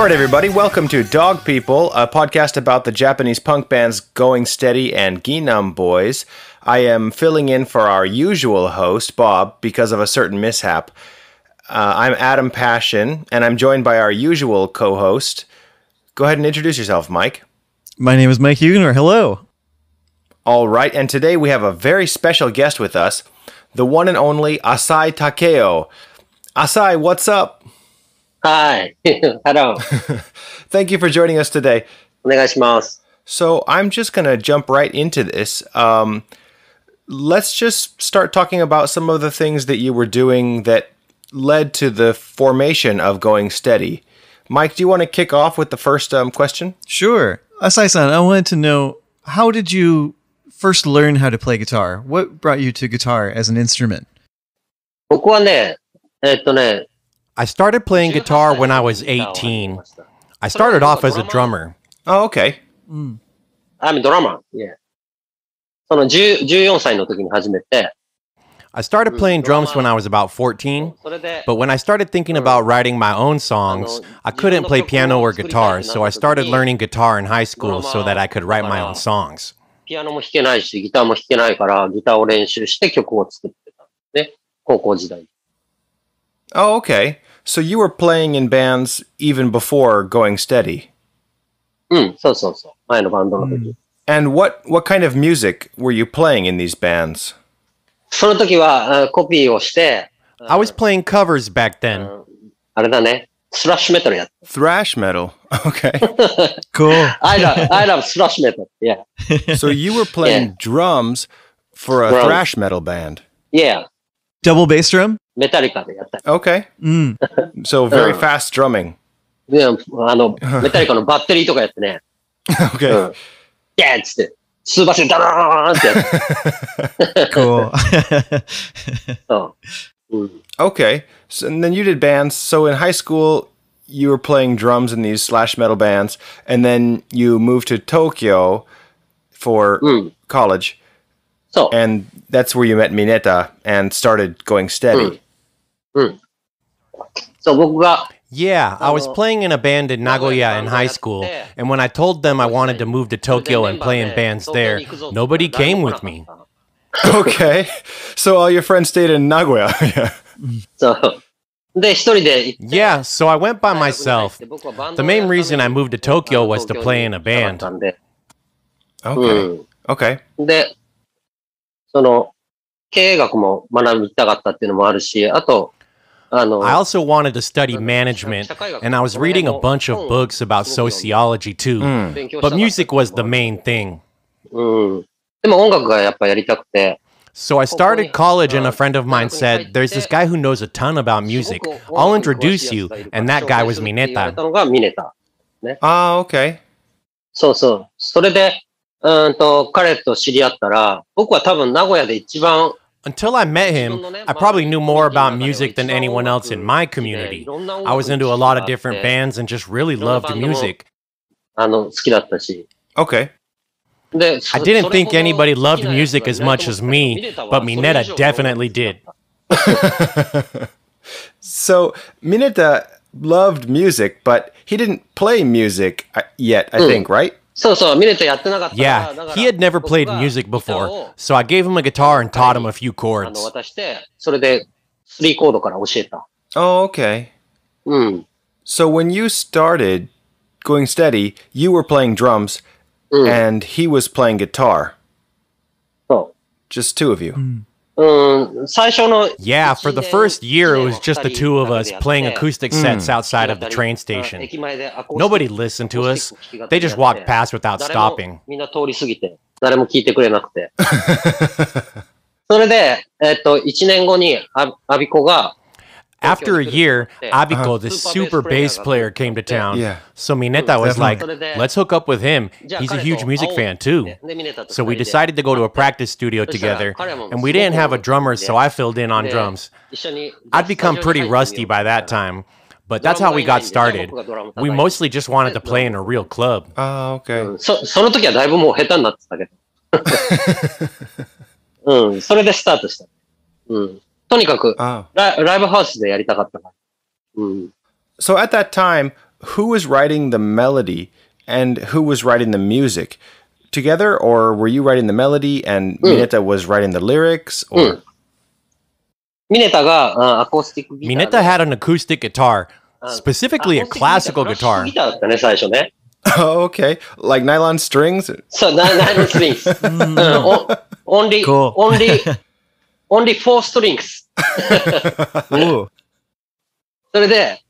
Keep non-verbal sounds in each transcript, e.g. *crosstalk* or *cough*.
All right, everybody, welcome to Dog People, a podcast about the Japanese punk bands Going Steady and Ging Nang Boyz. I am filling in for our usual host, Bob, because of a certain mishap. Uh, I'm Adam Passion, and I'm joined by our usual co host. Go ahead and introduce yourself, Mike. My name is Mike Hugener. Hello. All right, and today we have a very special guest with us, the one and only Asai Takeo. Asai, what's up? Hi. *laughs* Hello. *laughs* Thank you for joining us today. お願いします。 So I'm just going to jump right into this. Um, let's just start talking about some of the things that you were doing that led to the formation of Going Steady. Mike, do you want to kick off with the first um, question? Sure. Asai-san, I wanted to know how did you first learn how to play guitar? What brought you to guitar as an instrument? 僕はね、えっとね、 I started playing guitar when I was 18. I started off as a drummer. Oh, okay. I'm a drummer. Yeah. その10 14歳の時に始めて、 I started playing drums when I was about 14, それで、 but when I started thinking about writing my own songs, I couldn't play piano or guitar, so I started learning guitar in high school so that I could write my own songs. ピアノも弾けないし、ギターも弾けないから、ギターを練習して曲を作ってた。ね。高校時代。 Oh, okay. So you were playing in bands even before Going Steady. うん、そうそうそう。前のバンドの時。 And what, what kind of music were you playing in these bands? その時は、あコピーをして、 I was playing covers back then. あれだね、スラッシュメタルやった。 Thrash metal. *laughs* Okay. *laughs* Cool. I love, I love スラッシュメタル。Yeah. so you were playing drums for a Drums. thrash metal band. Yeah. Double bass drum? メタリカでやったり。Okay. Mm. So *laughs* very fast drumming. で、あの、メタリカのバッテリーとかやってね、Okay. *laughs* うんでーンっつって、数場所にダラーンってやって *laughs* Cool. うん。うん。Okay. So, and then you did bands. So in high school, you were playing drums in these thrash metal bands, and then you moved to Tokyo for mm. うん。college, and that's where you met Mineta and started going steady. Mm. そう、僕が、 Yeah, I was playing in a band in Nagoya in high school, and when I told them I wanted to move to Tokyo and play in bands there, nobody came with me. *laughs* okay. So all your friends stayed in Nagoya. *laughs* yeah. そう。で、一人で行って。 Yeah, so I went by 大学に入 myself. って僕はバン The ドを main やるために reason I moved to Tokyo was to play in a 東京に band. 行きたかったんで Okay. Okay. うん。で、その、経営学も学びたかったっていうのもあるし、あと、あの、 I also wanted to study management, and I was reading a bunch of books about sociology too. 勉強したかった But music was the main thing. うん。でも音楽がやっぱやりたくて、 So I started college, and a friend of mine said, There's this guy who knows a ton about music. I'll introduce you. And that guy was 言われ Mineta. たのがミネタ。 Ah, okay. そうそう。それで、うーんと、彼と知り合ったら、僕は多分名古屋で一番、 until I met him, I probably knew more about music than anyone else in my community. I was into a lot of different bands and just really loved music. Okay. I didn't think anybody loved music as much as me, but Mineta definitely did. *laughs* so, Mineta loved music, but he didn't play music uh, yet, I hmm. think, right? そうそう、ミネタやってなかったから。 Yeah, だから he had never 僕 played が music ギター before, を so I gave him a guitar and taught him a few あ chords. の、渡して、それで、3コードから教えた。 Oh, okay. うん。 So when you started going steady, you were playing drums うん。 and he was playing guitar. そ Just two of you. う。うん、最初の。 Yeah, for the first year, it was just the two of us playing acoustic sets outside of the train station. 駅前でアコースティック Nobody listened to us. They just walked past without 誰も stopping. みんな通り過ぎて、誰も聞いてくれなくて。それで、えっと、1年後に、あアビコが、 *laughs* After a year, Abiko, the Super super bass bass player player, came to town. Yeah. So Mineta was like, Definitely. let's hook up with him. じゃあ He's a 彼 huge と music 会おう fan too. でミネタと So we 二人で decided to go to a practice studio そしたら together. 彼も And we didn't have a すごく drummer, so I filled in on で drums. 一緒に I'd become pretty rusty by that time. But that's how we got started. We mostly just wanted to play in a real club. Oh, okay. そ、その時はだいぶもう下手になってたけど。うん、それでスタートした。うん。 *laughs* とにかくライ、ライブハウスでやりたかったから。うん。So at that time, who was writing the melody and who was writing the music? Together, or were you writing the melody and Mineta was writing the lyrics? Or... Mineta Mineta had an acoustic guitar, specifically a classical guitar. *laughs* Okay. Like nylon strings? So, nylon strings. *laughs* only, only. *laughs* only four strings. *laughs* それで、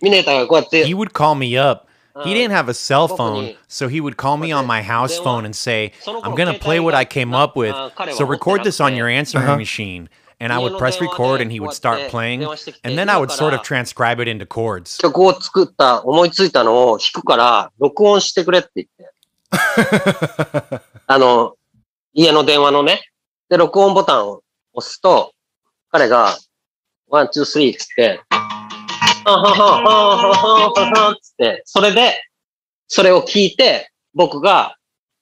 ミネタがこうやって。He would call me up. He didn't have a cell phone, so he would call me on my house phone and say, I'm going to play what I came up with, so record this on your answering uh -huh. machine. And I would press record and he would start playing, and then I would sort of transcribe it into chords. 曲を作った、思いついたのを弾くから、録音してくれって言って。あの、家の電話のね、で、録音ボタンを *laughs* 押すと、彼が、ワン、ツー、スリーって、って、それで、それを聞いて、僕が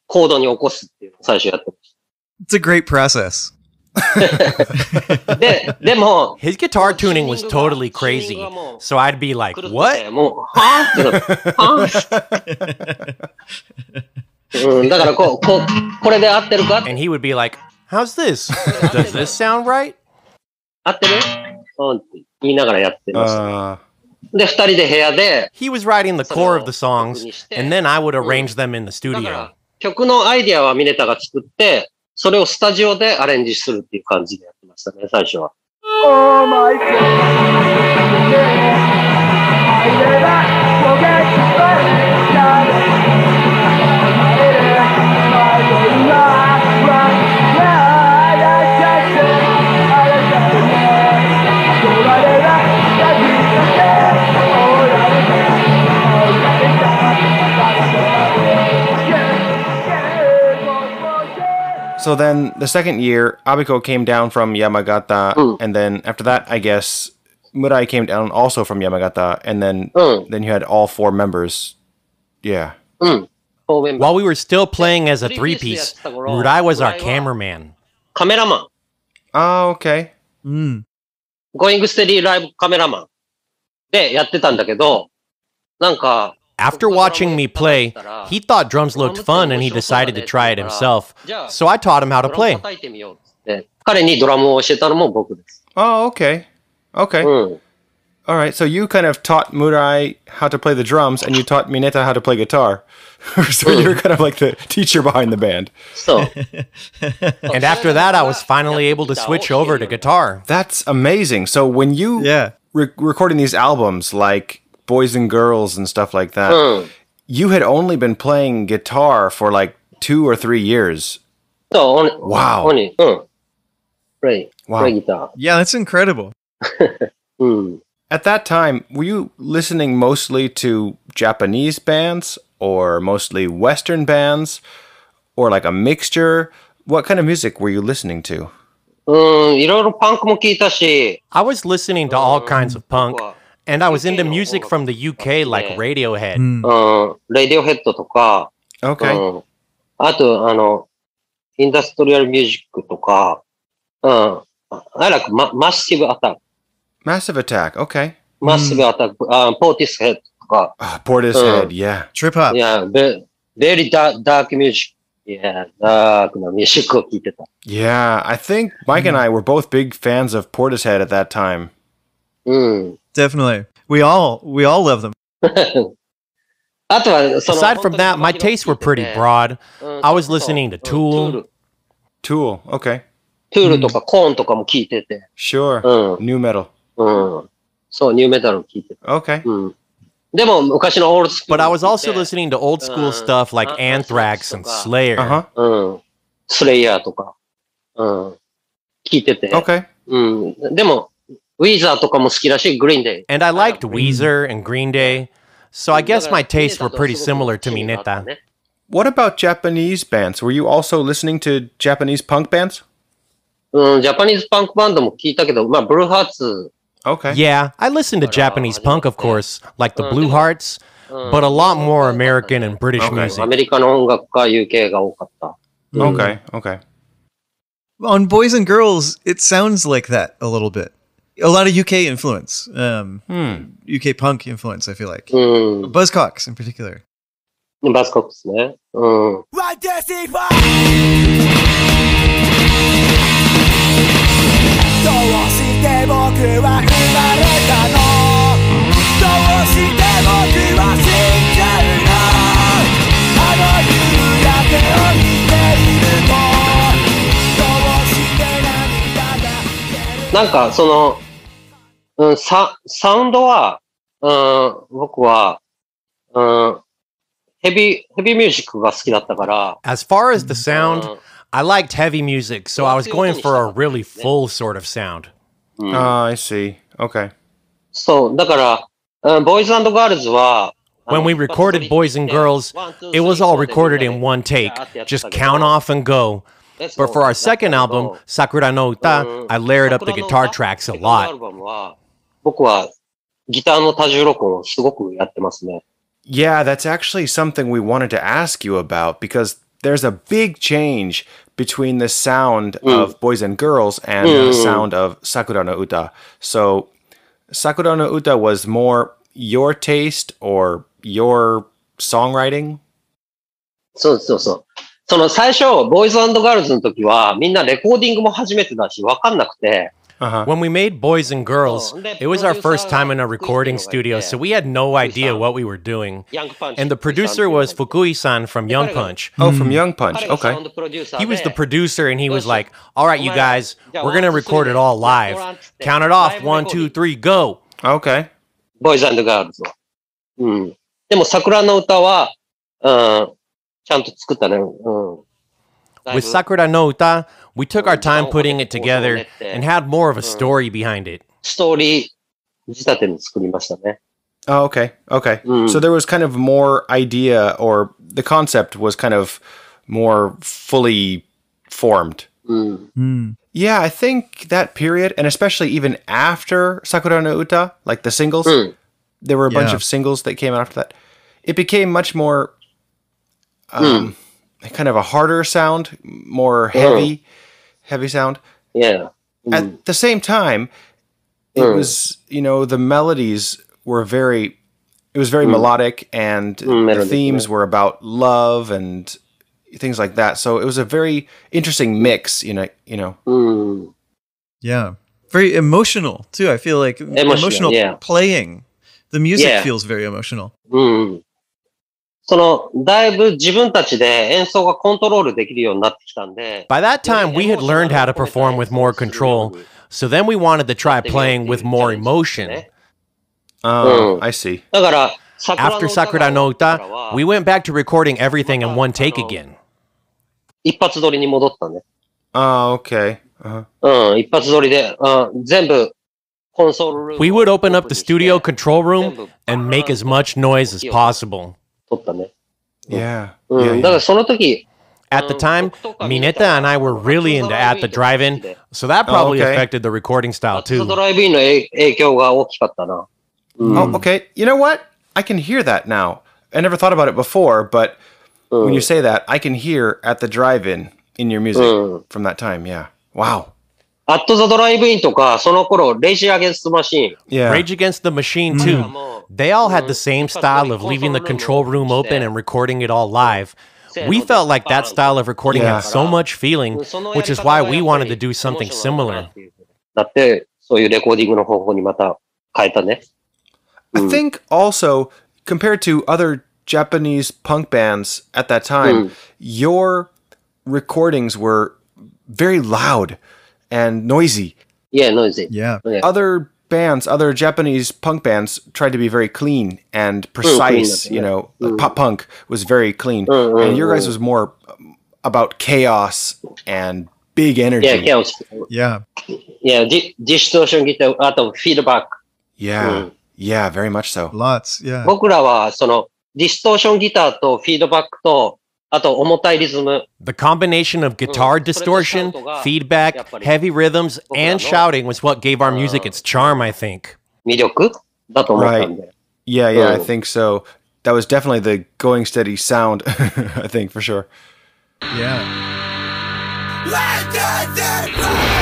コードに起こすっていう最初やってました。It's a great process. で、でも、His guitar tuning was totally crazy. So I'd be like, what? もう、はぁうん、だからこう、こう、これで合ってるか ?And he would be like, how's *laughs* this? Does this sound right? 合ってるうんって言いながらやってました。 Uh, で、二人で部屋で、 He was writing the core of the songs, and then I would arrange them in the だか studio. ら曲のアイディアはミネタが作って、それをスタジオでアレンジするっていう感じでやってましたね、最初は。 So then the second year, Abiko came down from Yamagata, mm. and then after that, I guess Murai came down also from Yamagata, and then mm. then you had all four members. Yeah. Mm. Four members. While we were still playing as a three piece, Murai was our cameraman. Cameraman. Ah, okay. Mm. Going Steady Live カメラマンでやってたんだけど、なんか、after watching me play, he thought drums looked fun and he decided to try it himself. So I taught him how to play. Oh, okay. Okay. Hmm. All right. So you kind of taught Murai how to play the drums and you taught Mineta how to play guitar. *laughs* so hmm. you're kind of like the teacher behind the band. So. and after that, I was finally able to switch over to guitar. That's amazing. So when you yeah. Re- recording these albums, like boys and girls and stuff like that. Hmm. You had only been playing guitar for like two or three years. Oh, only, wow. Only. Hmm. Right. Wow. Play guitar. Yeah, that's incredible. *laughs* mm. At that time, were you listening mostly to Japanese bands or mostly Western bands or like a mixture? What kind of music were you listening to? Hmm, um, I was listening to all kinds of punk. And I was into music from the UK, like Radiohead. Hmm. Uh, Radiohead うん、あと、あの、インダストリアルミュージックとか、うん、I like ma- Massive Attack, Massive Attack. Okay. Massive hmm. Attack, Okay. Portishead とか、Ah, Portishead. yeah. Trip Hop. yeah, very dark, dark music. Yeah, dark なミュージックを聴いてた。Yeah. I think Mike and hmm. I were both big fans of Portishead at that time. うん。Definitely. We all, we all love them. *laughs* Aside from that, my tastes were pretty broad. I was listening to Tool. Tool, okay. Hmm. Tool とか Korn とかも聞いてて. Sure. Nu metal. So nu metal. Okay. But I was also listening to old school stuff like Anthrax and Slayer. Uh-huh. うん。スレイヤーとか。うん。聞いてて。Okay. うん。でも、ウィーザーとかも好きだし、グリーンデイ。 And I liked Weezer and Green Day. So I guess my tastes were pretty similar to Mineta. What about Japanese bands? Were you also listening to Japanese punk bands? うん、ジャパニーズパンクバンドも聞いたけど、まあ、ブルーハーツ、 Okay. Yeah, I listened to Japanese punk, of course, like the Uh, Blue Hearts, うん but a lot more American and British Okay. ア music. メリカの音楽か UK が多かった。 Okay. Okay. On Boys and Girls, it sounds like that a little bit. a lot of UK influence, um, Hmm. UK punk influence. I feel like うん。 Buzzcocks in particular. バスコックスね。うん。 One, two, three, four! どうして僕は生まれたのどうして僕は死んじゃうのあの夕焼けを見ているとどうして涙が出るなんか、その、 うん、サ、サウンドは、うん、僕は、うん、ヘビー、ヘビーミュージックが好きだったから、 As far as the sound, うん I liked heavy music, so I was going for a really full sort of sound. Ah, I see. Okay. そう、だから、うん、ボーイズガールズは、 When we recorded Boys and Girls, it was all recorded in one take, just count off and go. But for our second album, Sakura no Uta, I layered up the guitar tracks a lot. 僕はギターの多重録音をすごくやってますね。Yeah, that's actually something we wanted to ask you about because there's a big change between the sound of Boys and Girls and the sound of Sakura no Uta. So, Sakura no Uta was more your taste or your songwriting? そうそうそう。その最初、ボーイズガールズの時は、みんなレコーディングも初めてだし、わかんなくて、Uh-huh. When we made Boys and Girls, it was our first time in a recording studio, so we had no idea what we were doing. And the producer was Fukui-san from Young Punch. Oh, from hmm. Young Punch. Okay. He was the producer, and he was like, "All right, you guys, we're gonna record it all live. Count it off. One, two, three, go." Okay. Boys and Girls. Hmm. うん。でも桜の歌は、うん、ちゃんと作ったね。うん。With Sakura no Uta, we took our time putting it together and had more of a story behind it. ストーリー仕立てに作りましたね。 Oh, okay. Okay. Mm. So there was kind of more idea, or the concept was kind of more fully formed. うん。 Hmm. Yeah, I think that period, and especially even after Sakura no Uta, like the singles, うん。 there were a bunch Yeah. of singles that came out after that. It became much more, um, kind of a harder sound, more heavy, heavy sound. Yeah. Mm. At the same time, it mm. was you know the melodies were very, it was very mm. melodic, and mm, the themes yeah. were about love and things like that. So it was a very interesting mix. You know, you know. Mm. Yeah, very emotional too. I feel like emotional, emotional yeah. playing. The music yeah. feels very emotional. Mm. その、だいぶ自分たちで演奏がコントロールできるようになってきたんで。By that time, we had learned how to perform with more control. So then we wanted to try playing with more emotion. Ah, mm. I see. After Sakura no Uta, we went back to recording everything in one take again. 一発撮りに戻ったね。ああ、OK。うん、一発撮りで、うん、全部 uh-huh. mm, We would open up the studio control room and make as much noise as possible. 撮ったね。 Yeah. うん、 yeah, だから yeah. その時、 At the time, Mineta and I were really into At the Drive-In, so that probably okay. affected the recording style ド too. ライブインの影影響が大きかったな。 Oh, okay. You know what? I can hear that now. I never thought about it before, but when you say that, I can hear at the drive-in in your music Mm. from that time. Yeah. Wow. アットザドライブインとか、その頃、レイジアゲンストマシーン。Yeah. Rage Against the Machine mm. too. They all had the mm. same style of leaving the control room open and recording it all live. We felt like that style of recording yeah. had so much feeling, which is why we wanted to do something similar. I mm. think also, compared to other Japanese punk bands at that time, your recordings were very loud and noisy. いや、ノイズ。 Yeah. Other bands, other Japanese punk bands tried to be very clean and precise, you know, like pop punk was very clean. And your guys was more um, about chaos and big いや、 energy. ケアオス。 Yeah. いや、ディディストーションギター、あとフィードバック。 Yeah. Yeah, very much so. Lots. Yeah. 僕らは、その、ディストーションギターとフィードバックと、 あと重たいリズム。 The combination of guitar distortion, feedback, heavy rhythms, and shouting was what gave our music its charm, I think. 魅力だと思ったんで。 Yeah, yeah, I Oh. think so. That was definitely the going steady sound, *laughs* I think, for sure. Yeah. One, two,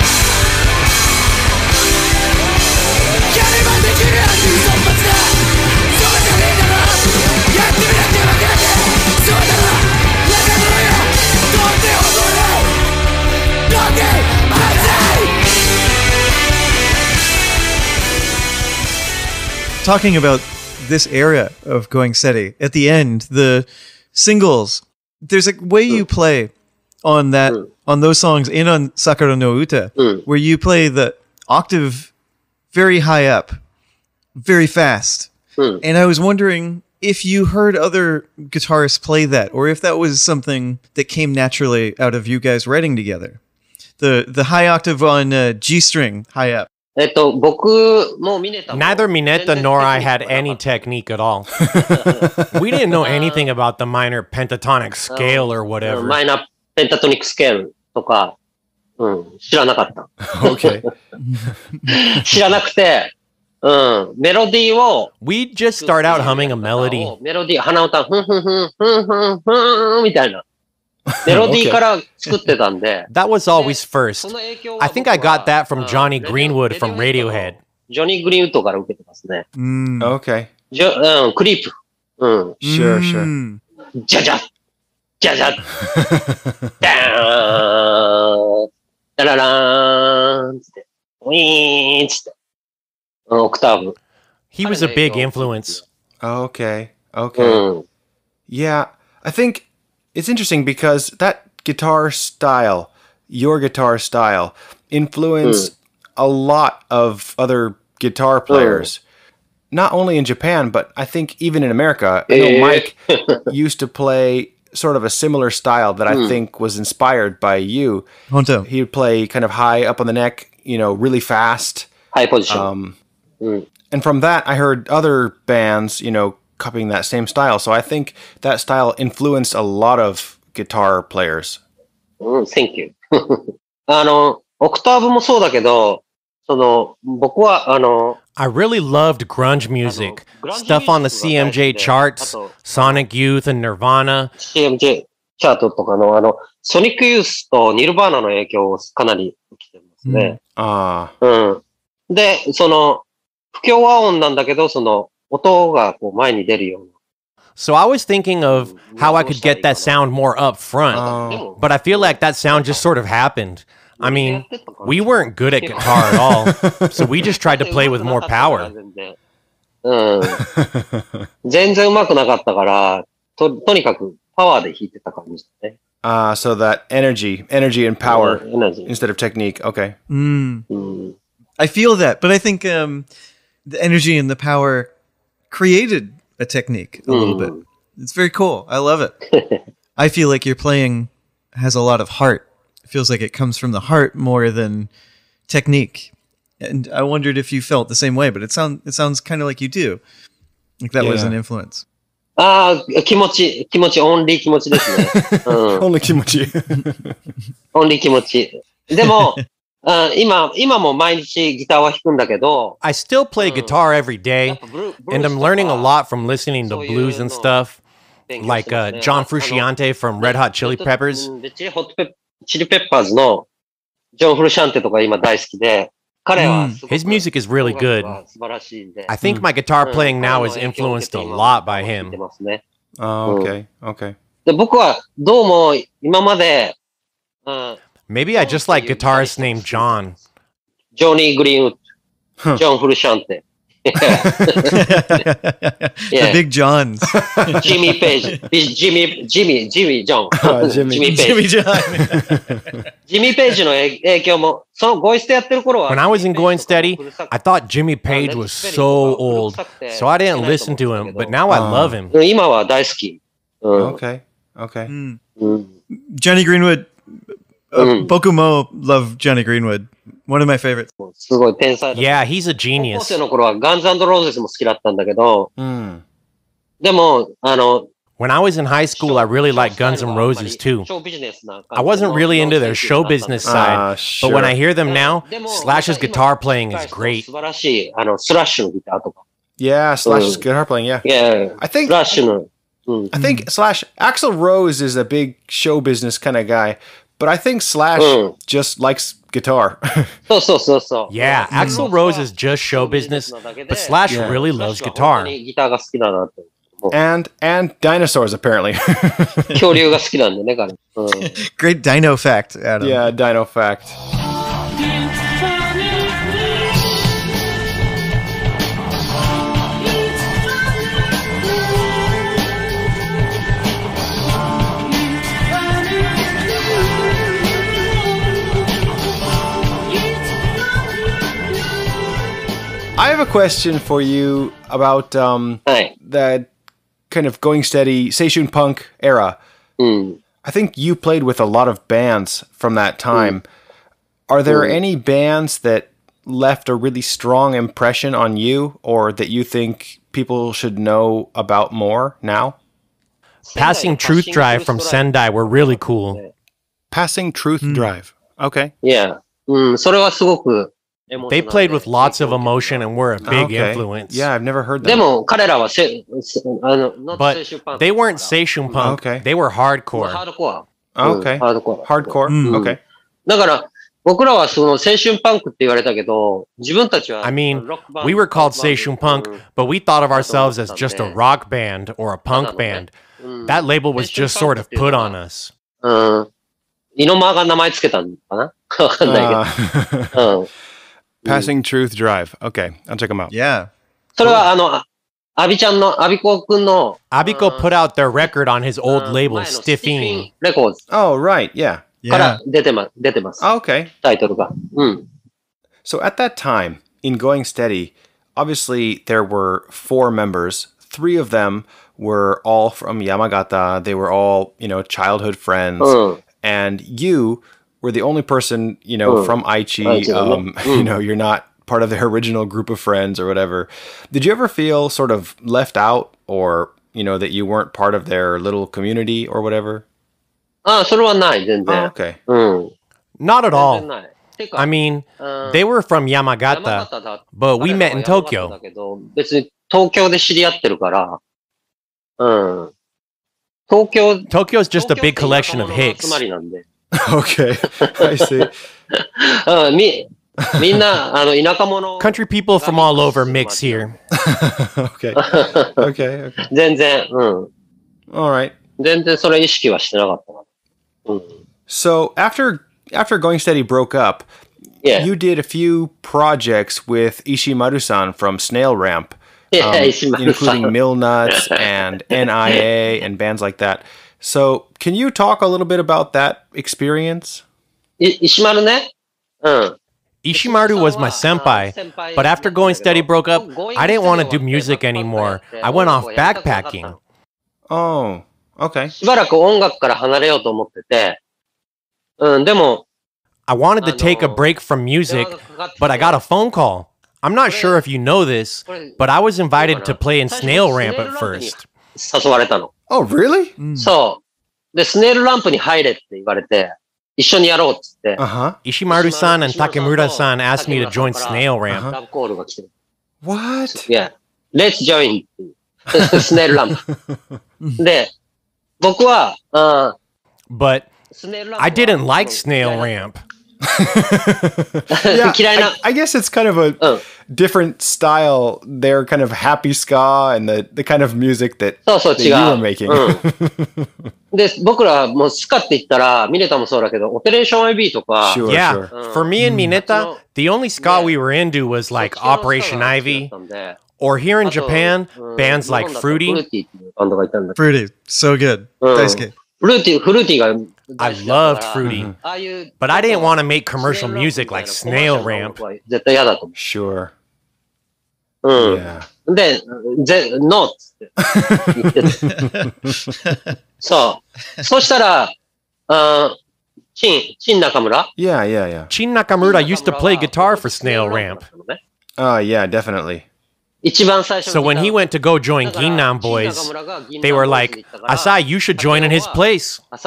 Talking about this era of going steady at the end the singles there's a way you play on that Mm. on those songs and on sakura no uta Mm. where you play the octave very high up very fast Mm. and i was wondering if you heard other guitarists play that or if that was something that came naturally out of you guys writing together the the high octave on uh, g string high up Neither Mineta nor I had any technique at all. *laughs* we didn't know anything about the minor pentatonic uh, scale or whatever. Mm, minor pentatonic scale とか、うん、知らなかった。okay. *laughs* *laughs* 知らなくて、うん、メロディーを。We'd just start out humming a melody. メロディー、鼻歌、ふんふんふんふんふんふんみたいな。*laughs* That was always first. I think I got that from Jonny Greenwood from Radiohead. ジョニー・グリーンウッドから受けてますね。うん。Okay. ジョうん、クリープ。うん。Sure, sure. じゃじゃじゃじゃダーンダララーンつって。ウィーンつって。オクターブ。He was a big influence. Okay, okay. Yeah, I think it's interesting because that guitar style, your guitar style, influenced mm. a lot of other guitar oh. players. Mm. Not only in Japan, but I think even in America. I know. Mike *laughs* used to play sort of a similar style that I mm. think was inspired by you. Honto. He would play kind of high up on the neck, you know, really fast. High position. Um, mm. And from that, I heard other bands, you know, copying that same style. So I think that style influenced a lot of guitar players. うん、Thank you. *laughs* あの、オクターブもそうだけど、その、僕は、あの、 I really loved grunge music. grunge Stuff on the music が大好きで、 CMJ charts, あと Sonic Youth and Nirvana. CMJ チャートとかの、あの、ソニックユースとニルバーナの影響をかなり受けてますね。 Ah, うん。で、その、不協和音なんだけど、その、 音がこう前に出るよう So I was thinking of how I could get that sound more up front. な。 Oh. でも、 But I feel like that sound just sort of happened. I mean, we weren't good at guitar at all. So we just tried to play with more power. *laughs* うん。全然上手くなかったから、と、とにかくパワーで弾いてた感じだね。 ah, so that energy, energy and power エナジー。 instead of technique. Okay. Mm. うん。 I feel that, but I think um, the energy and the power created a technique a little bit. It's very cool. I love it. *laughs* I feel like your playing has a lot of heart. It feels like it comes from the heart more than technique. And I wondered if you felt the same way, but it sound it sounds kind of like you do. Like that was Yeah. an influence. ああ、気持ち、気持ち、オンリー気持ちですね。うん。 Only kimochi. オンリー気持ち。でも、 I still play guitar every day, and I'm learning a lot from listening to blues and stuff, like uh, John Frusciante from Red Hot Chili Peppers. チリペッパーズのジョン・フルシャンテとか今大好きで。Mm, his music is really good. I think my guitar playing now is influenced a lot by him. Oh, okay. Okay. Maybe I just like guitarists named John. Jonny Greenwood. Huh. John Frusciante. *laughs* Yeah. The big Johns. *laughs* Jimmy Page. Jimmy, Jimmy, Jimmy John. Uh, *laughs* Jimmy. Jimmy Page. Jimmy John. Jimmy Page の影響も、そのゴイステやってる頃は。When I was in Going Steady, I thought Jimmy Page was so old, so I didn't listen to him, but now I uh-huh. love him. 今は大好き。Okay, okay. Hmm. Hmm. Jonny Greenwood, Mm. Bokumo love Jonny Greenwood. One of my favorites. Yeah, he's a genius. 生の頃はガンズローゼズも好きだったんだけど、Mm. I was in high school, I really liked Guns N' Roses too. I wasn't really into their show business side, but when I hear them now, Slash's guitar playing is great. Yeah, Slash's guitar playing. Yeah, Yeah. I think ラッシュの。うん。I think Slash Axl Rose is a big show business kind of guy, but I think Slash mm. just likes guitar. *laughs* so so so so. Yeah, mm. Axl Rose is just show business, but Slash yeah. really loves guitar. And and dinosaurs apparently. *laughs* *laughs* Great dino fact, Adam. Yeah, dino fact. question for you about um, はい。 the kind of going steady Seishun punk era. うん。 I think you played with a lot of bands from that time. Are there any bands that left a really strong impression on you or that you think people should know about more now? Passing Truth Drive from Sendai were really cool. Passing Truth Drive. Okay. いや、うん、それはすごく。 they played with lots of emotion and were a big okay. influence. Yeah, I've never heard that. でも彼らはせあの uh, not But 青春パンク they weren't seishun punk. Okay. They were ハー hardcore. ドコア。Oh, うん okay. Mm, ハードコア。Hardcore. Mm. mm. Okay. だから僕らはその青春パンクって言われたけど、自分たちは I mean, We were called 青春 punk, but we thought of ourselves as just a rock band or a punk band. That label was just sort of put on us. うん。イノマが名前つけたのかなわかんない Uh, けど。うん。Passing Truth Drive. Okay. I'll check them out. Yeah. それはあの、あアビちゃんの、アビコくんの、 Abiko Uh, put out their record on his old うん label, 前のスティフィ Stiffing. ンレコーズ Oh, right. Yeah. か Yeah. ら出てま、出てます。 Okay. タイトルが。うん。 So at that time, in Going Steady, obviously there were four members. Three of them were all from Yamagata. They were all, you know, childhood friends. うん。 And you were the only person, you know, Mm. from Aichi. Aichi, Um, yeah. *laughs* You Mm. know, you're not part of their original group of friends or whatever. Did you ever feel sort of left out or, you know, that you weren't part of their little community or whatever? ああ、それはない、全 Oh, 然。 okay. うん。 Not at 全然 all. ない。てか I mean, うん they were from 山 Yamagata, 形だ but we 彼 met ら in は山形 Tokyo. だけど、別に東京で知り合ってるから、うん。東京、 Tokyo's just a 東京 big って collection of 若者の hicks. 集*laughs* まりなんで。 Okay. I see. *laughs* うん、み、*laughs* みんな、あの、田舎者。 Country people from all over mix here. okay. Okay. Okay. 全然、うん。 All right. 全然それ意識はしてなかったな。うん。 So after after Going Steady broke up, Yeah. you did a few projects with Ishimaru-san from Snail Ramp, Yeah, um, Ishimaru-san. including Millnuts and NIA and bands like that. So, can you talk a little bit about that experience? Ishimaru ne? Ishimaru was my senpai, but after Going Steady broke up, I didn't want to do music anymore. I went off backpacking. Oh, okay. I wanted to take a break from music, but I got a phone call. I'm not sure if you know this, but I was invited to play in Snail Ramp at first. 誘われたの。 Oh, really? Mm. そう。で、スネールランプに入れって言われて、一緒にやろうっつって。 Uh huh. Ishimaru-san and Takemura-san asked me to join Snail Ramp. ラブコールが来てる。 What? いや、Let's join っていう。スネールランプ。で、僕は、うん、 But ス*laughs* ネールランプは I didn't like Snail Ramp. Yeah, *laughs* 嫌いな I, I guess it's kind of a うん。 different style. They're kind of happy ska and the, the kind of music that そうそう、 that 違 you う。 were making. *laughs* うん。で、僕らもうスカって言ったら、ミネタもそうだけど、オペレーション IB とか、 Sure, Yeah, sure. for me and Mineta, Mm. the only ska we were into was そっ like ちのスカが Operation 好きだ Ivy, ったんで or here in あと Japan, うん bands like 日本だとフル Fruity. ーティーっていうバンドがいたんだけ Fruity. So good. うん Daisuke. ど、フルーティー、フルーティーが I loved Fruity, mm-hmm. but I didn't want to make commercial music like Snail Ramp. Sure. Mm. Yeah. Then, then not. *laughs* そう。そしたら、uh, Chin, Chin Nakamura? Yeah, yeah, yeah. Chin Nakamura used to play guitar for Snail Ramp. Oh, uh, yeah, definitely. So when he went to go join Ging Nang Boyz, they were like, Asai, you should join in his place. *laughs*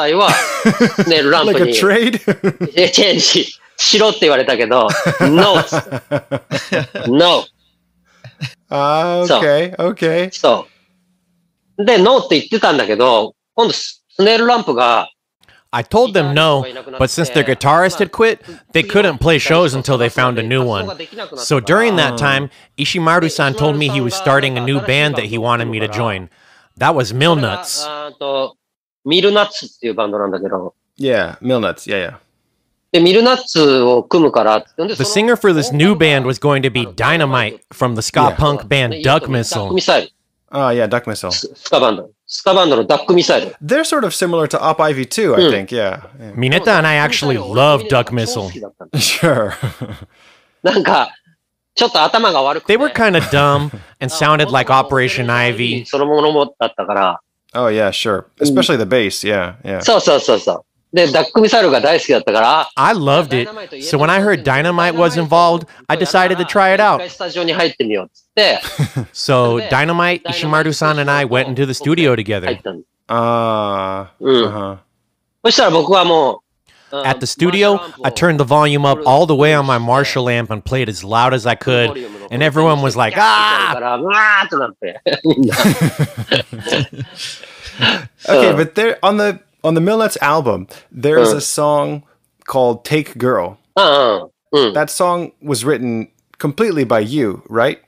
like a trade? *laughs* しろって言われたけど、No! *laughs* no! Ah, okay, okay. そう。で、ノーって言ってたんだけど、今度、スネールランプが I told them no, but since their guitarist had quit, they couldn't play shows until they found a new one. So during that ah. time, Ishimaru-san told me he was starting a new band that he wanted me to join. That was Millnuts. Yeah, Millnuts. Yeah, yeah. The singer for this new band was going to be Dynamite from the ska yeah. punk band Duck Missile. Oh, yeah, Duck Missile. ススカバンド。スカバンドのダックミサイル。 They're sort of similar to Op Ivy too, I Hmm. think. Yeah. yeah. Mineta and I actually love Duck Missile. *laughs* Sure. なんか、ちょっと頭が悪くて。 They were kind of dumb and *laughs* sounded like Operation Ivy. *laughs* そのものもだったから。 oh, yeah, sure. Especially the bass. Yeah, yeah. そうそうそうそう。 で、ダックミサイルが大好きだったから、 I loved it. So when I heard Dynamite was involved, I decided to try it 一 out. 回スタジオに入ってみようっつって、 So Dynamite, Ishimaru-san, and I went into the studio 入 together. ったの。 Uh, うん。 uh-huh. そしたら僕はもう、 At the studio, I turned the volume up all the way on my Marshall amp and played as loud as I could, and everyone was like, だ ah! か*laughs* ら、うわーってなって、みんな。 *laughs* Okay, Uh. but there on the on the Millnuts album, there's Uh. a song called "Take Girl." うんうん。 That song was written completely by you, right?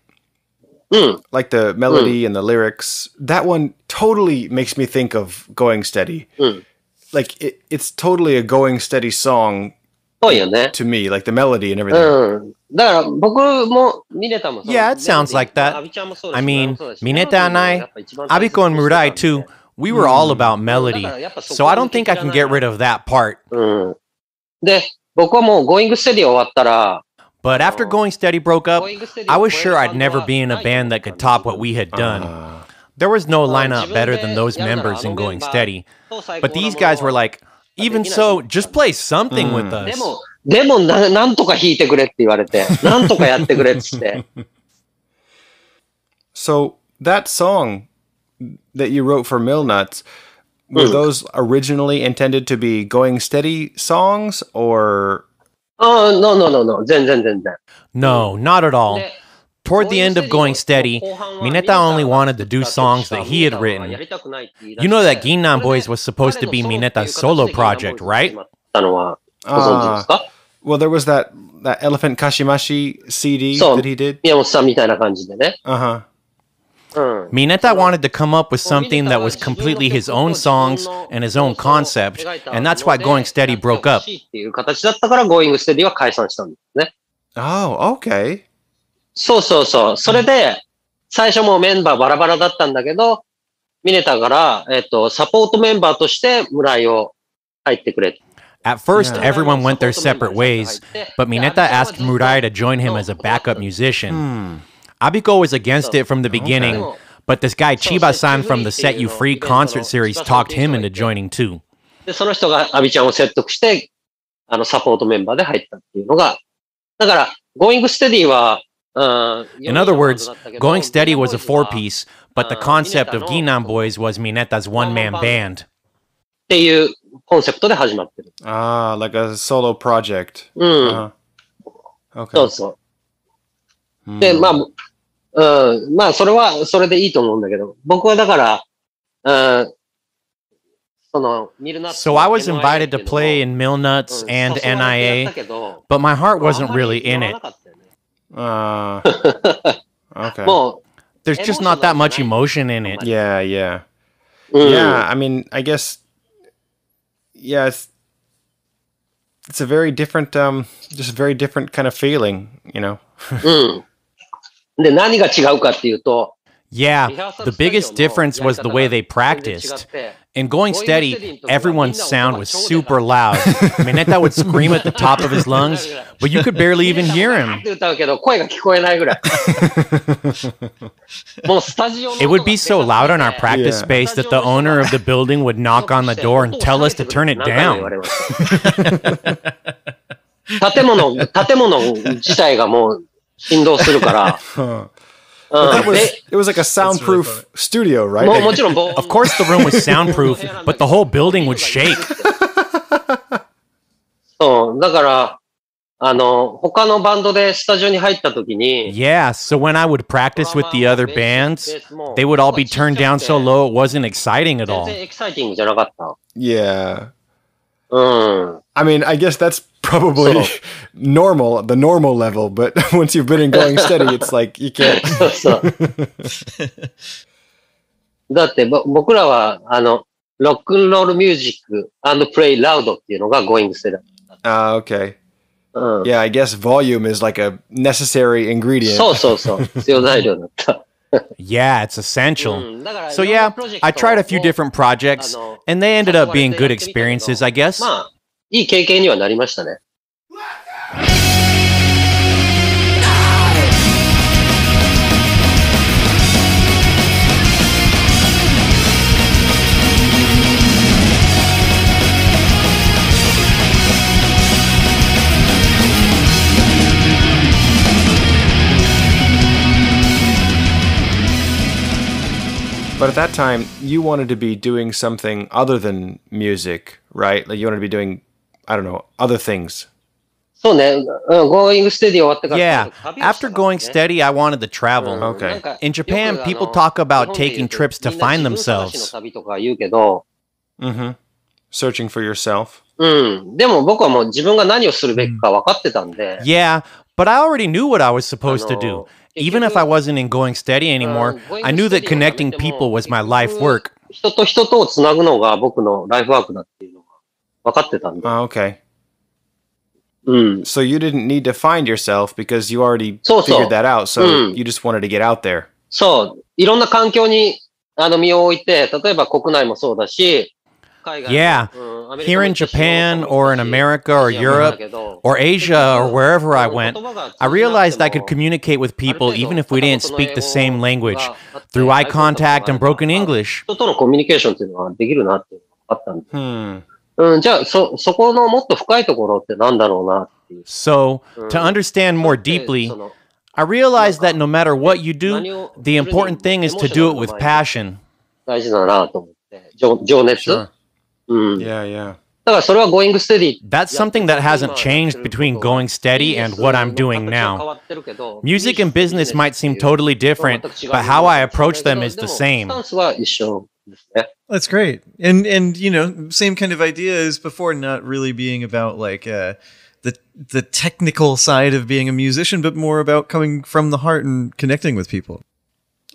うん。 Like the melody and the lyrics. That one totally makes me think of "Going Steady." Mm. Like it, it's totally a "Going Steady" song ぽいよね。 to me, like the melody and everything. うん。だから僕もミネタもそう Yeah, it sounds like that. アビちゃんもそうだ し I 俺 mean, もそうだし Mineta and I, やっぱ一番大切に Abiko and してた Murai んで too, we were all about melody. So I don't think I can get rid of that part. うん。で、僕はもう Going Steady 終わったら、 But after Going Steady broke up, Going Steady I を was 超える sure バ I'd ンド never は be in a ない band that could top what we had done. There was no lineup better than those members in Going Steady. But these guys were like, even so, just play something with で us. も、でもな、なんとか弾いてくれって言われて、なんとかやってくれっつって。 So *laughs* *laughs* that song that you wrote for Mill Nuts, were mm. those originally intended to be going steady songs or? Oh no no no no! No, not at all. Toward the end of Going Steady, Mineta only wanted to do songs that he had written. You know that Ging Nang Boyz was supposed to be Mineta's solo project, right? Uh, well, there was that, that Elephant Kashimashi CD that he did. Uh huh. うん。 Mineta wanted to come up with something that was completely his own songs and his own concept, and that's why Going Steady broke up. っていう形だったから Going Steady は解散したんですね。 Oh, okay. そうそうそう。それで、最初もうメンバーバラバラだったんだけど、ミネタから、えっと、サポートメンバーとして村井を入ってくれ。 At first, Yeah. everyone went their separate ways, but Mineta asked Murai to join him as a backup musician. Abiko was against it from the beginning, but this guy Chiba-san from the Set You Free concert series talked him into joining too. In other words, Going Steady was a four piece, but the concept of Ging Nang Boyz was Mineta's one man band. Ah, like a solo project. うん。Uh -huh. okay. そうそう。で、まあ、hmm. うん、まあ、それは、それでいいと思うんだけど、僕はだから、うん、その、ミルナッツ So I was invited to play in Millnuts うん and 誘われてやった NIA, けど but my heart あん wasn't まり really in 乗らな it. かったよね Uh, *laughs* okay. も There's just not that much emotion in it. yeah, yeah. う、うん、 Yeah, I mean, I guess yeah, it's it's a very different um just a very different kind of feeling, you know. *laughs* うん。で、何が違うかっていうと、 Yeah, リハーサ the ルスタジオ biggest の difference やり was 方 the が way they 全然違っ practiced. て In Going Steady, everyone's sound was super loud. *laughs* Mineta would scream at the top of his lungs, *laughs* but you could barely even hear っ him. て歌うけど、声が聞こえないぐらい。もうスタジオの音 It が would be so loud on our practice Yeah. space that the owner of the building would knock on the door and tell us to turn it 何回も言わ down. れました建物、建物自体がもう 振動するから。 Huh. *laughs* う That ん、 was で、 it was like a soundproof studio, right? もうもちろん防音 Of course, the room was *laughs* soundproof, but the whole building would shake. *laughs* そう、だから、あの、他のバンドでスタジオに入った時に、 Yeah, so when I would practice with the other bands, they would all be turned down so low it wasn't exciting at 全 all. 然エキサイティングじゃなかった。 Yeah. うん。 I mean, I guess that's probably So- *laughs* normal, the normal level, but *laughs* once you've been in going steady, it's *laughs* like you can't. そうそう。だってぼ僕らは、あの、ロックンロールミュージックプレイラウドっていうのが Going 世代。 Ah, okay. うん。 Yeah, I guess volume is like a necessary ingredient. そうそうそう。必要材料だった。 Yeah, it's essential. うんだから So いろんな yeah, プロジェクト I tried a few を different projects, あの and they ended up being 誘わ good れてやってみたけど experiences, I guess. まあ、いい経験にはなりましたね。 But at that time, you wanted to be doing something other than music, right? Like you wanted to be doing, I don't know, other things. そうね、うん、Going Steady 終わってから。 Yeah, 旅をした after からね going steady, I wanted to travel. うん Okay. なんか In Japan, よく people あの talk about 日本で言 taking うと trips to みんな find 自分探し themselves. の旅とか言うけど、 Mm-hmm. Searching for yourself. うん。でも僕はもう自分が何をするべきか分かってたんで。 Yeah, but I already knew what I was supposed to あ do. の Even if I wasn't in going steady anymore, Going I knew that steady を connecting やめても people was my 結 life 局 work. 人と人とをつなぐのが僕のライフワークだっていうのが分かってたんで。 Oh, okay. うん。 So you didn't need to find yourself because you already So, so. figured that out. So Mm. you just wanted to get out there. そう。いろんな環境にあの身を置いて、例えば国内もそうだし、海外 yeah. Here in Japan or in America or Europe or Asia or wherever I went, I realized I could communicate with people even if we didn't speak the same language through eye contact and broken English. Hmm. So, to understand more deeply, I realized that no matter what you do, the important thing is to do it with passion. うん。だ Yeah, yeah. からそれは Going Steady That's something that hasn't changed between going steady and what I'm doing now. Music and business might seem totally different, but how I approach them is the ス same. タンスは一緒ですね。 That's great. And and you know, same kind of idea as before, not really being about like uh the the technical side of being a musician, but more about coming from the heart and connecting with people.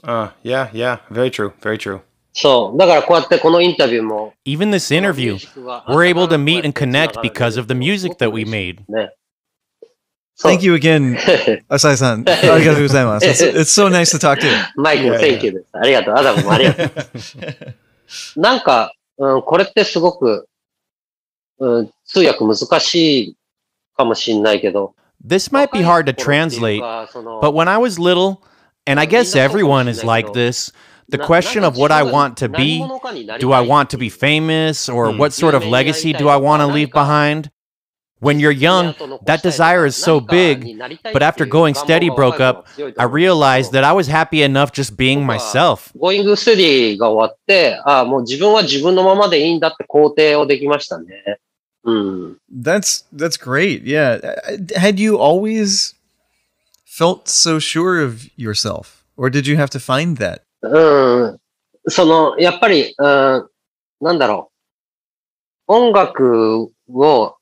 Uh, yeah, yeah. Very true. Very true. そう。だからこうやってこのインタビューも。 Even this interview, we're able to meet and connect because of the music that we made. ね。そう Thank you again, *laughs* Asai-san. Arigatou gozaimasu. It's, it's so nice to talk to you. *laughs* マイクも Thank you です。*laughs* ありがとう。アダムもありがとう。なんか、うん、これってすごく、うん、通訳難しいかもしんないけど。 This might be hard to translate, but when I was little, and I guess everyone is like this, the question of what I want to be do I want to be famous or hmm. what sort of legacy do I want to leave behind? When you're young, that desire is so big, but after Going Steady broke up, I realized that I was happy enough just being myself. Going That's that's great. Yeah. Had you always felt so sure of yourself or did you have to find that? うん。その、やっぱり、うん、なんだろう。音楽を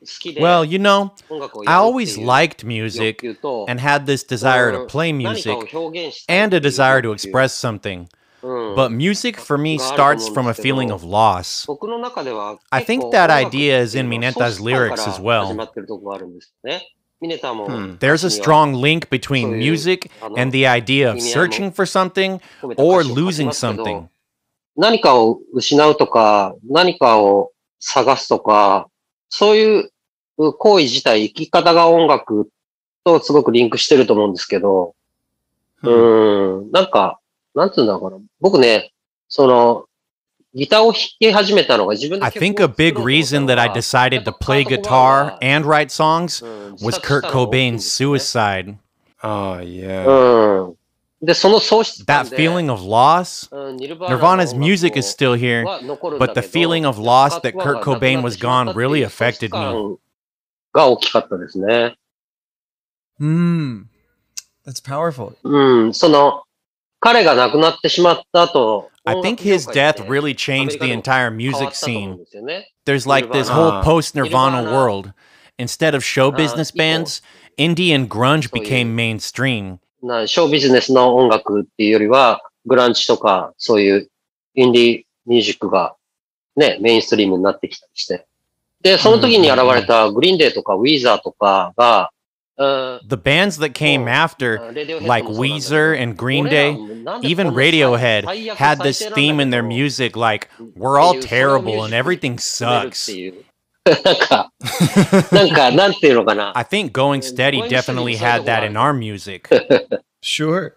好きで、 Well, you know, 音楽をや I るっていう always liked 欲 music 求と and had this desire to うん play 何かを music 表現したい and って a いう desire to 欲求 express something. うん But music for me starts from a feeling of loss. 僕の中では I 結構 think that 音楽 idea is in っていうのは Mineta's ソース感 lyrics から as well. Hmm. There's a strong link between music and the idea of searching for something or losing something. 何かを失うとか、何かを探すとか、そういう行為自体、生き方が音楽とすごくリンクしてると思うんですけど、う Hmm. ん、なんか、なんつうんだろうかな。僕ね、その、ギターを弾き始めたのが自分で I think a big reason that I decided to play guitar and write songs was Kurt Cobain's suicide. Oh, yeah. うん。で、その喪失 That feeling of loss, Nirvana's music is still here, but the feeling of loss that Kurt Cobain was gone really affected me. が大きかったですね。 Hmm. That's powerful. うん、その、 彼が亡くなってしまった後、I think his death really changed the entire music scene. There's like this whole Ah. post Nirvana world. Instead of show business bands, indie and grunge became mainstream. なショービジネスの音楽っていうよりは、グランチとか、そういうインディーミュージックがね、メインストリームになってきたりして。で、その時に現れたグリーンデーとかウィーザーとかが、うん、The bands that came after, Radiohead like もそうなんだけど Weezer and Green Day, 俺らなんで even こんな Radiohead, 最悪 had 最 this 低なんだ theme in け their ど music like, we're all terrible and everything 滑るって sucks. いうなんか、なんか、なんていうのかな。 I think Going Steady Going definitely Steady had that is in our music. Sure.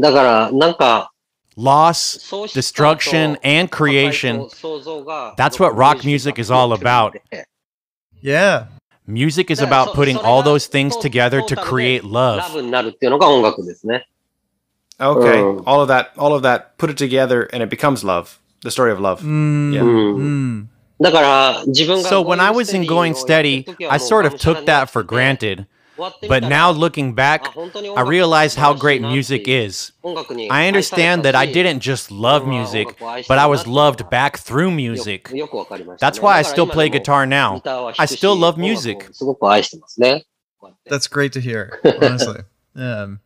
だから、なんか、 Loss, 喪失 destruction, 感と and creation. 破壊と創造が That's what rock music is all about. Yeah. Music is about putting all those things together to create love. Okay, um, all of that, all of that, put it together and it becomes love. The story of love. Mm, yeah. Mm. mm. So when I was in Going Steady, I sort of took that for granted. But now looking back, I realize how great music is. I understand that I didn't just love music, but I was loved back through music. That's why I still play guitar now. I still love music. That's great to hear, *laughs* honestly. um,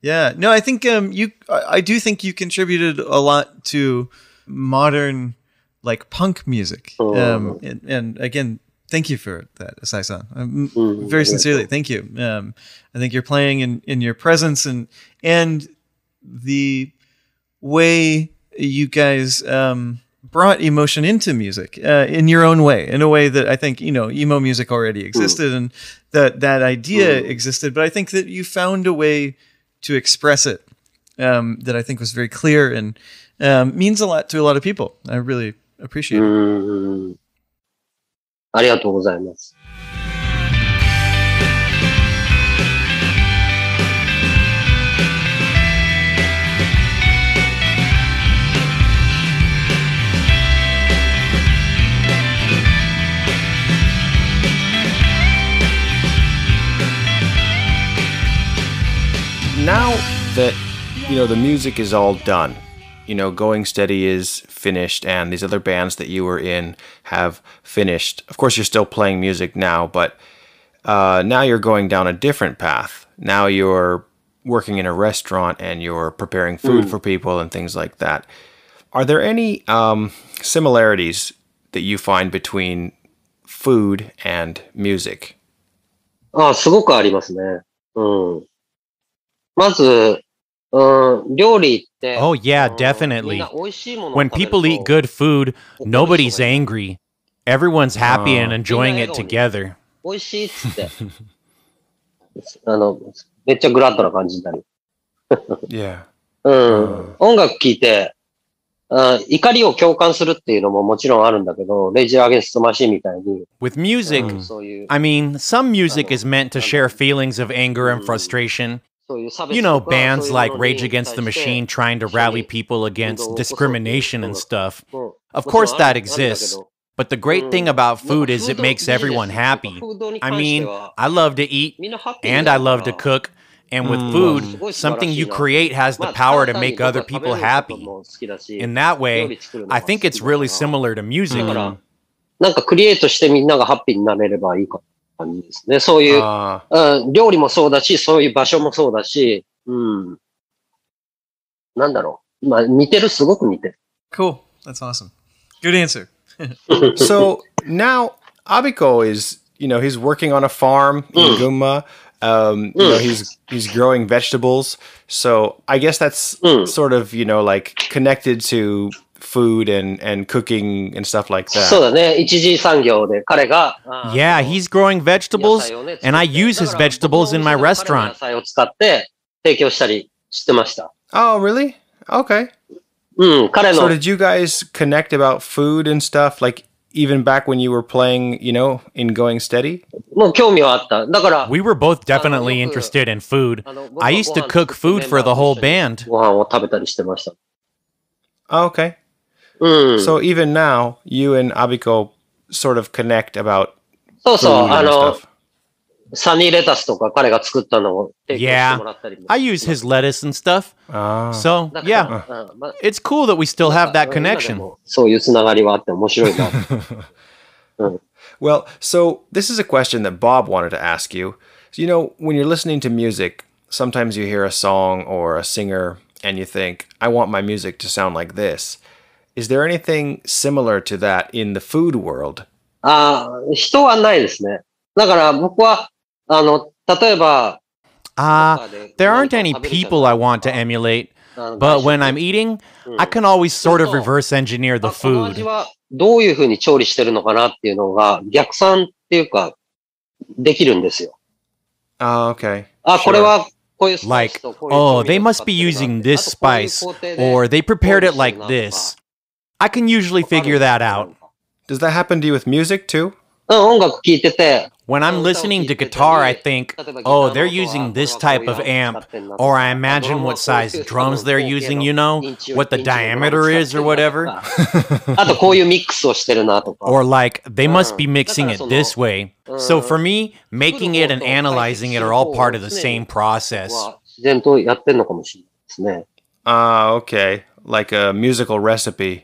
yeah, no, I think um, you. I do think you contributed a lot to modern like punk music. Um, and, and again, thank you for that, Asai-san. Um, very sincerely, thank you. Um, I think you're playing in, in your presence and and the way you guys um, brought emotion into music uh, in your own way, in a way that I think you know emo music already existed and that that idea existed, but I think that you found a way to express it um, that I think was very clear and um, means a lot to a lot of people. I really appreciate う it. ん。ありがとうございます。 Now that you know the music is all done, you know, Going Steady is finished, and these other bands that you were in have finished. Of course, you're still playing music now, but uh, now you're going down a different path. Now you're working in a restaurant and you're preparing food for people and things like that. Are there any um, similarities that you find between food and music? あすごくありますね。うん。まず、うん、 料理って。 Oh, yeah, うん definitely. みんな美味しいものを When 食べる people と eat good food, nobody's angry. Everyone's happy and enjoying it together. 美味しいっつって。あの、めっちゃグラッドな感じになる。 *laughs* Yeah. うん。音楽聴いて、あ怒りを共感するっていうのももちろんあるんだけど、レイジー・アゲンスト・マシンみたいに、 With music, そういう、 I mean, some music is meant to share feelings of anger and frustration. you know bands like rage against the machine trying to rally people against discrimination and stuff. Of course that exists but the great thing about food is it makes everyone happy. i mean i love to eat and i love to cook and with hmm. food, something you create has the power to make other people happy. In that way, I think it's really similar to music. 感じですね。そういう、うん、料理もそうだし、そういう場所もそうだし、うん。なんだろう。まあ、似てる、すごく似てる。Cool. That's awesome. Good answer. *laughs* so now Abiko is, you know, he's working on a farm in mm. Gunma. Um, you know, mm. he's he's growing vegetables. So I guess that's mm. sort of, you know, like connected to food and and cooking and stuff like そう that. だね。一次産業で彼が、あー Yeah, その he's growing 野 vegetables, 菜をね and I 作って use his だから vegetables in my 僕のお店では彼の restaurant. 野菜を使って提供したりしてました。 Oh, really? Okay. うん、彼 So の、 did you guys connect about food and stuff like even back when you were playing, you know, in Going Steady? もう興味はあった。だから、 We were both definitely interested in food. あの僕は I used to ご飯 cook 作って food for the メンバー whole と一緒に band. ご飯を食べたりしてました。 Oh, okay. うん。 So even now, you and Abiko sort of connect about そうそう、 food あ and の stuff.、 サニーレタスとか彼が作ったのを提供してもらったりも I use his lettuce and stuff. Ah. So, だから、 yeah, うんまあ it's cool that we still have that 今で connection. もそういうつながりはあって面白いな。 Well, so this is a question that Bob wanted to ask you. So, you know, when you're listening to music, sometimes you hear a song or a singer and you think, I want my music to sound like this. Is there anything similar to that in the food world? ああ、人はないですね。だから僕は、あの、例えば、 Ah, there aren't any people I want to emulate, あの but when I'm eating, I can always sort of reverse engineer the あこの味 food. はどういうふうに調理してるのかなっていうのが逆算っていうか、できるんですよ。 Oh, okay. あ、これはこういうスパイ Like, スとこういう oh, 調味 they 料 must 使って be るな using あと this こういう spice, 工程で or they prepared it 調理 like してるなとか this. I can usually figure that out. Does that happen to you with music too? When I'm listening to guitar, I think, oh, they're using this type of amp, or I imagine what size drums they're using, you know, what the diameter is or whatever. or like, they must be mixing it this way. So for me, making it and analyzing it are all part of the same process. Ah, uh, okay like a musical recipe.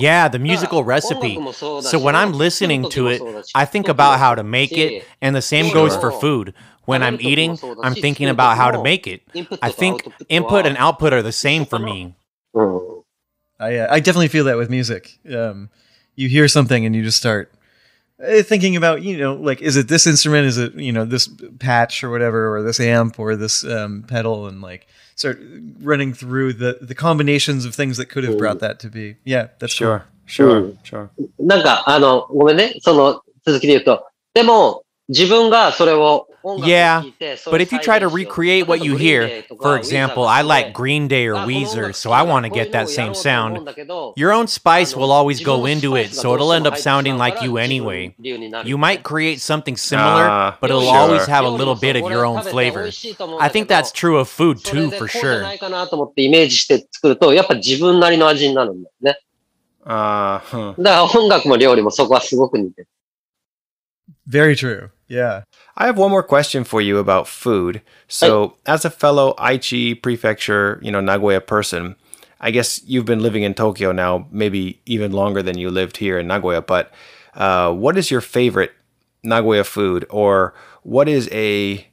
Yeah, the musical recipe. So when I'm listening to it, I think about how to make it, and the same goes for food. When I'm eating, I'm thinking about how to make it. I think input and output are the same for me. Mm. I, uh, I definitely feel that with music. Um, you hear something and you just start eh, thinking about you know like is it this instrument is it you know this patch or whatever or this amp or this um, pedal and like start running through the the combinations of things that could have brought that to be. Yeah, that's cool. Sure, sure, Mm. sure. なんか、あの、ごめんね、その続きで言うと。でも、 yeah, but if you try to recreate what you hear, for example, I like Green Day or Weezer, so I want to get that same sound. Your own spice will always go into it, so it'll end up sounding like you anyway. You might create something similar, ah, but it'll always have a little bit of your own flavor. I think that's true of food too, for sure. Uh, だから音楽も料理もそこはすごく似てる。very true. Yeah. I have one more question for you about food. So, I, as a fellow Aichi prefecture, you know, Nagoya person, I guess you've been living in Tokyo now, maybe even longer than you lived here in Nagoya. But uh, what is your favorite Nagoya food, or what is a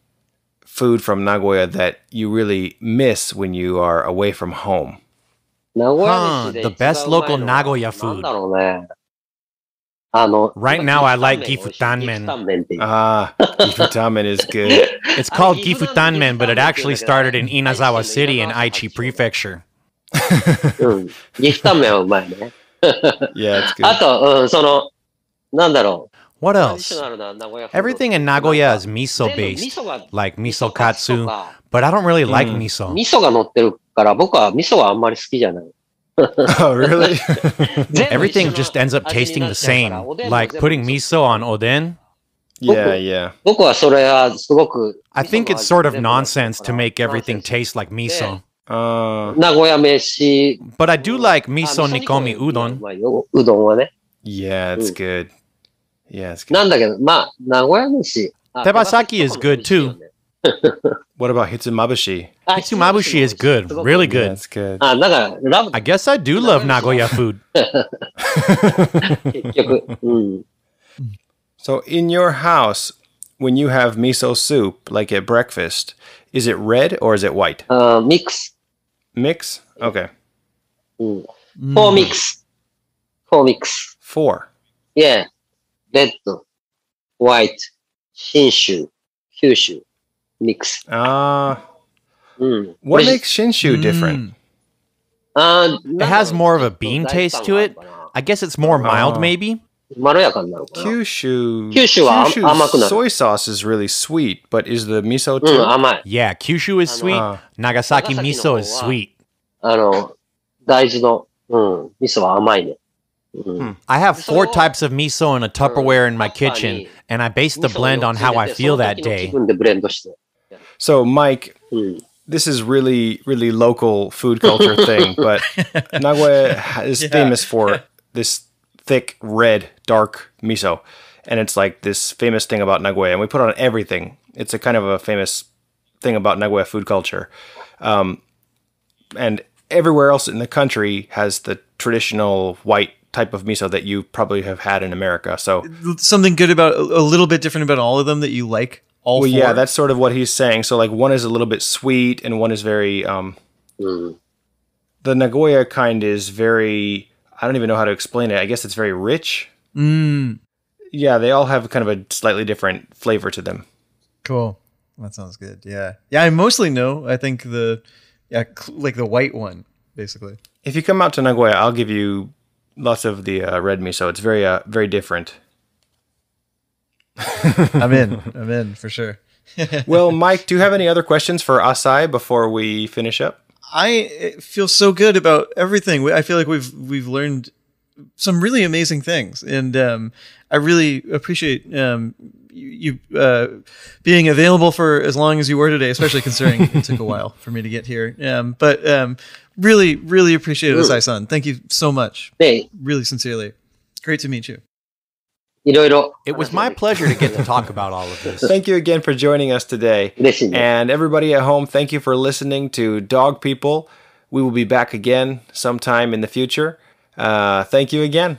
food from Nagoya that you really miss when you are away from home? Huh, the best local Nagoya food. なんだろうね。あの、 Right now, I like gifu tanmen. ギフタンメンっていう。 Ah, Ifutamen is good. *laughs* It's called Gifutanmen, but it actually started in Inazawa City in Aichi Prefecture. *laughs* *laughs* うん。ギフタンメンはうまいね。 Yeah, it's good. あと、うん、その、なんだろう。 What トラディシ else? ョナルな名古屋フード Everything in Nagoya is miso 全部味 based, 噌が like 味 miso 噌カツと katsu, か but I don't really like Mm. miso. 味噌が乗ってるから、僕は味噌はあんまり好きじゃない。 *laughs* oh, really? *laughs* Everything just ends up tasting the same. Like putting miso on oden. Yeah, yeah. I think it's sort of nonsense to make everything taste like miso. Uh, but I do like miso nikomi udon. Yeah, it's good. Yeah, it's good. tebasaki is good too 羽先とかも美味しいよね What about hitsumabushi? あ Hitsumabushi is good, すごく really Yeah, good. it's good. あ、だから、ラブ I guess I do love Nagoya food. *laughs* 結局。うん。 So, in your house, when you have miso soup, like at breakfast, is it red or is it white? あミックス。 Mix? Okay. うん。フォーミックス。フォーミックス。 Four. Yeah. レッド、ホワイト、新州、九州、 mix. Ah. Mm. What makes Shinshu mm. different? Uh, it has more of a bean taste to it. I guess it's more ah. mild, uh, maybe. Kyushu. Kyushu soy sauce is really sweet, but is the miso too? Yeah, Kyushu is sweet. Uh, Nagasaki miso is sweet. Mm. I have four types of miso in a Tupperware in my kitchen, and I base the blend on how I feel that day. So, Mike, mm. this is really, really local food culture thing, *laughs* but Nagoya is yeah. famous for this thick, red, dark miso. And it's like this famous thing about Nagoya, and we put on everything. It's a kind of a famous thing about Nagoya food culture. Um, and everywhere else in the country has the traditional white type of miso that you probably have had in America. So something good about a little bit different about all of them that you like. All well, four? yeah, that's sort of what he's saying. So, like, one is a little bit sweet, and one is very. Um, Mm. the Nagoya kind is very. I don't even know how to explain it. I guess it's very rich. Mm, Yeah, they all have kind of a slightly different flavor to them. cool. That sounds good. Yeah, yeah. I mostly know. I think the yeah, cl- like the white one, basically. If you come out to Nagoya, I'll give you lots of the uh, red miso. It's very, uh, very different. *laughs* I'm in. *laughs* I'm in for sure. *laughs* Well, Mike, do you have any other questions for Asai before we finish up? I feel so good about everything. I feel like we've we've learned some really amazing things, and um, I really appreciate um, you, you uh, being available for as long as you were today, especially considering it took a while for me to get here. Um, but um, really, really appreciate it, Asai-san. Thank you so much. で、Really sincerely. Great to meet you. いろいろ。 It was my pleasure to get to talk about all of this. *laughs* Thank you again for joining us today. 嬉しいね。 And everybody at home, thank you for listening to Dog People. We will be back again sometime in the future. Uh, thank you again.